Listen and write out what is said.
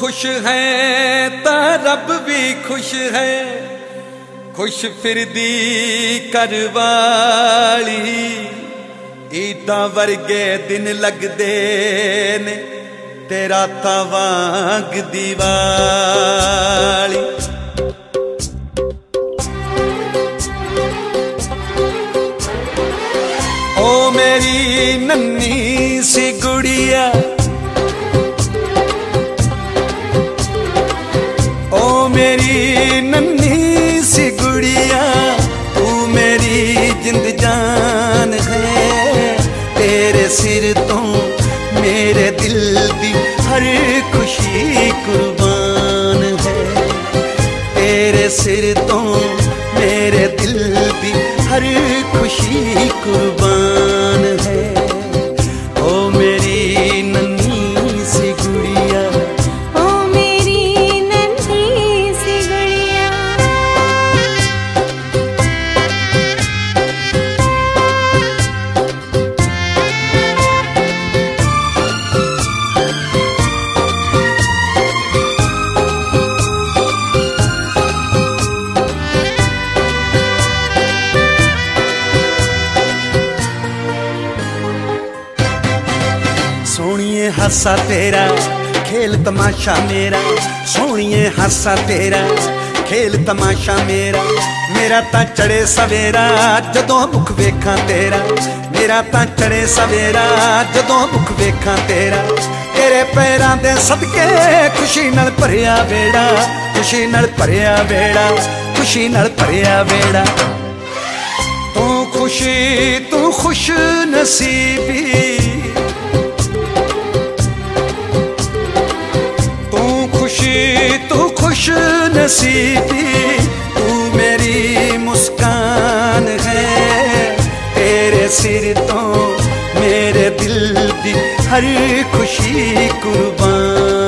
ਖੁਸ਼ ਹੈ ਤਾਂ ਰੱਬ ਵੀ ਖੁਸ਼ ਹੈ। ਖੁਸ਼ ਫਿਰਦੀ ਕਰਵਾਲੀ ਈਦਾਂ ਵਰਗੇ ਦਿਨ ਲੱਗਦੇ ਨੇ ਤੇਰਾ ਤਾਂ ਵਾਂਗ ਦੀਵਾਲੀ। ਓ ਮੇਰੀ ਨੰਨੀ ਸੀ ਗੁੜੀਆ ਮੇਰੀ ਨੰਨੀ ਸੀ ਗੁੜੀਆ, ਤੂੰ ਮੇਰੀ ਜਿੰਦ ਜਾਨ ਹੈ। ਤੇਰੇ ਸਿਰ ਤੋਂ ਮੇਰੇ ਦਿਲ ਦੀ ਹਰ ਖੁਸ਼ੀ ਕੁਰਬਾਨ ਹੈ। ਤੇਰੇ ਸਿਰ ਤੋਂ ਮੇਰੇ ਦਿਲ ਦੀ ਹਰ ਖੁਸ਼ੀ ਕੁਰਬਾਨ ਹਾਸਾ ਤੇਰਾ, ਖੇਲ ਤਮਾਸ਼ਾ ਮੇਰਾ, ਸੋਹਣੀਏ ਹਾਸਾ ਤੇਰਾ, ਖੇਲ ਤਮਾਸ਼ਾ ਮੇਰਾ। ਮੇਰਾ ਤਾਂ ਚੜੇ ਸਵੇਰਾ, ਜਦੋਂ ਮੁਖ ਵੇਖਾਂ ਤੇਰਾ। ਮੇਰਾ ਤਾਂ ਚੜੇ ਸਵੇਰਾ, ਜਦੋਂ ਮੁਖ ਵੇਖਾਂ ਤੇਰਾ। ਤੇਰੇ ਪੈਰਾਂ ਦੇ ਸਦਕੇ ਖੁਸ਼ੀ ਨਾਲ ਭਰਿਆ ਵੇੜਾ, ਖੁਸ਼ੀ ਨਾਲ ਭਰਿਆ ਵੇੜਾ, ਖੁਸ਼ੀ ਨਾਲ ਭਰਿਆ ਵੇੜਾ। ਤੂੰ ਖੁਸ਼ੀ, ਤੂੰ ਖੁਸ਼ ਨਸੀਬੀ। ਨਸੀਬੀ ਤੂੰ ਮੇਰੀ ਮੁਸਕਾਨ ਹੈ ਤੇਰੇ ਸਿਰ ਤੋਂ ਮੇਰੇ ਦਿਲ ਦੀ ਹਰ ਖੁਸ਼ੀ ਕੁਰਬਾਨ